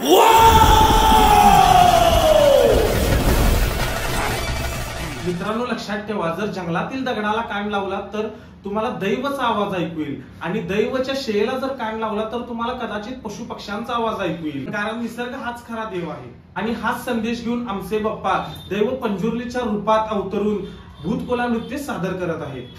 Whoa! मित्रांनो लक्षात ठेवा जर जंगलातील दगडाला कान लावला तर तुम्हाला दैवचा आवाज ऐकू येईल. आणि दैवच्या शेला जर कान लावला तर तुम्हाला कदाचित पशु पक्ष्यांचा आवाज ऐकू येईल. कारण निसर्ग हाच खरा देव आहे. आणि हाच संदेश घेऊन आमचे बाप्पा दैव पंजुर्लीच्या रूपात अवतरून भूतकोला नृत्य सादर करत आहेत.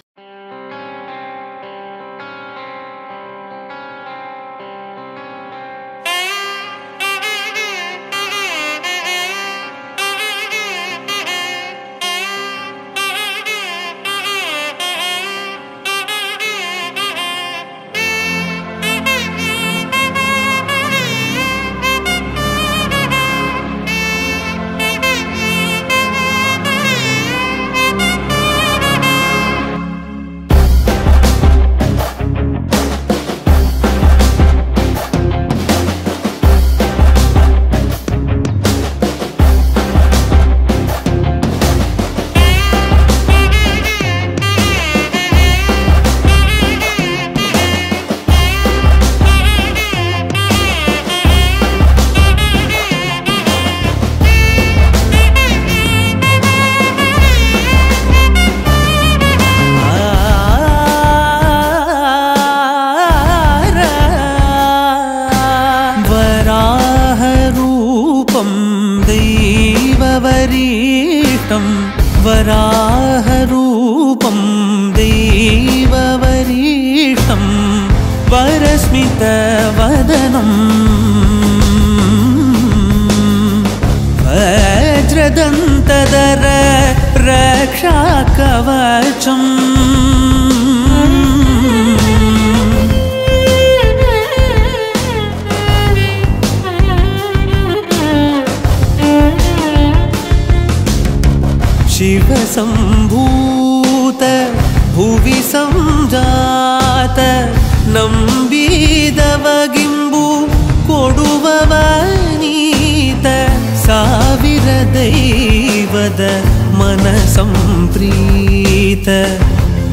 दैववरीष्टं वराहरूपं दैववरीष्टं वरस्मितवदनम् वज्रदन्तदर रक्षाकवचम् शिवसम्भूत भुवि सञ्जात नम्बीदवगिम्बु ಕೊಡುವವನೀತ ಸಾವಿರ ದೈವದ ಮನಸಂಪ್ರೀತ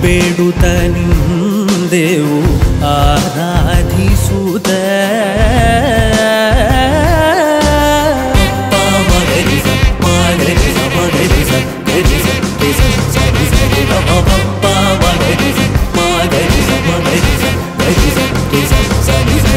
ಬೇಡುತ್ತ ನಿಂದೆವು ಆರಾಧಿಸುತ್ತ